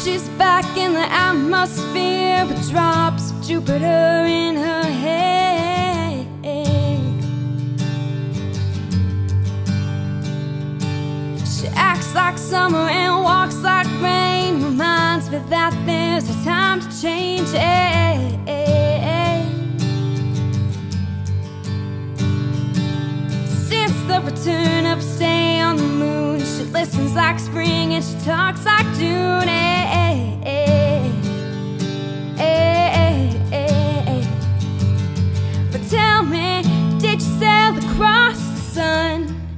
she's back in the atmosphere with drops of Jupiter in her head. She acts like summer and walks like rain, reminds me that there's a time to change. Eh. Since the return of stay on the moon, she listens like spring and she talks like June. Eh. Tell me, did you sail across the sun?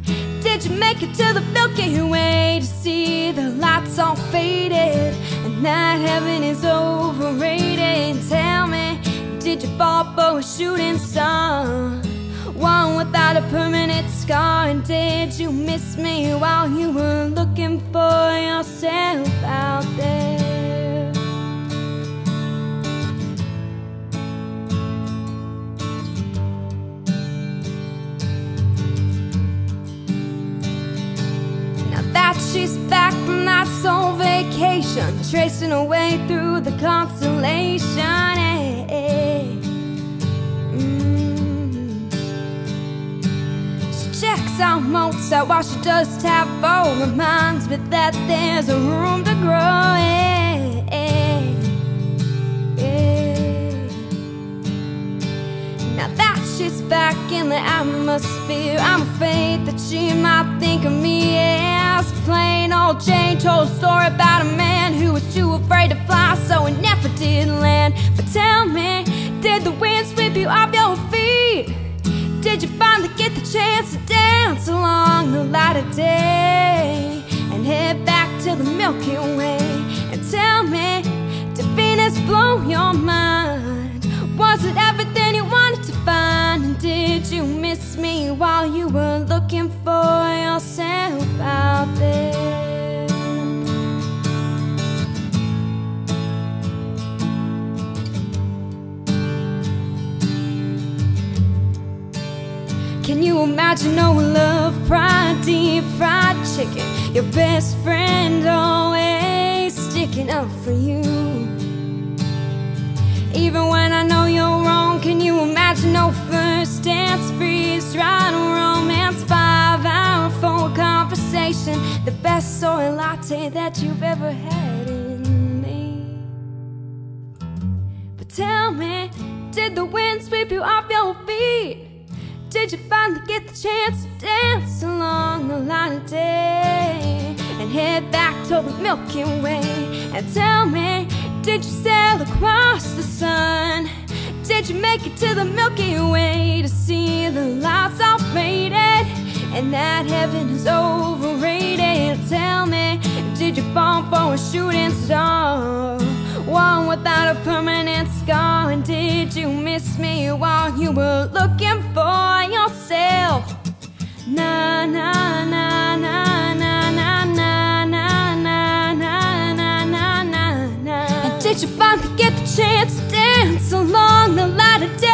Did you make it to the Milky Way to see the lights all faded and that heaven is overrated? Tell me, did you fall for a shooting star? One without a permanent scar And did you miss me while you were looking for yourself out there? She's back from that soul vacation Tracing her way through the constellation eh, eh. Mm. She checks out Mozart while she does Tae Bo Reminds me that there's a room to grow eh, eh. Now that she's back in the atmosphere I'm afraid that she might think of me Jane told a story about a man who was too afraid to fly So he never did land But tell me, did the wind sweep you off your feet? Did you finally get the chance to dance along the light of day And head back to the Milky Way And tell me, did Venus blow your mind? Was it everything you wanted to find? And did you miss me while you were looking for Can you imagine no love, pride, deep fried chicken? Your best friend always sticking up for you. Even when I know you're wrong, can you imagine no first dance, freeze, dried romance, five hour phone conversation, the best soy latte that you've ever had in me? But tell me, did the wind sweep you off your feet? Did you finally get the chance to dance along the line of day and head back to the Milky Way? And tell me, did you sail across the sun? Did you make it to the Milky Way to see the lights all faded and that heaven is overrated? Tell me, did you fall for a shooting star? One without a permanent scar And did you miss me while you were looking did you finally get the chance to dance along the light of day?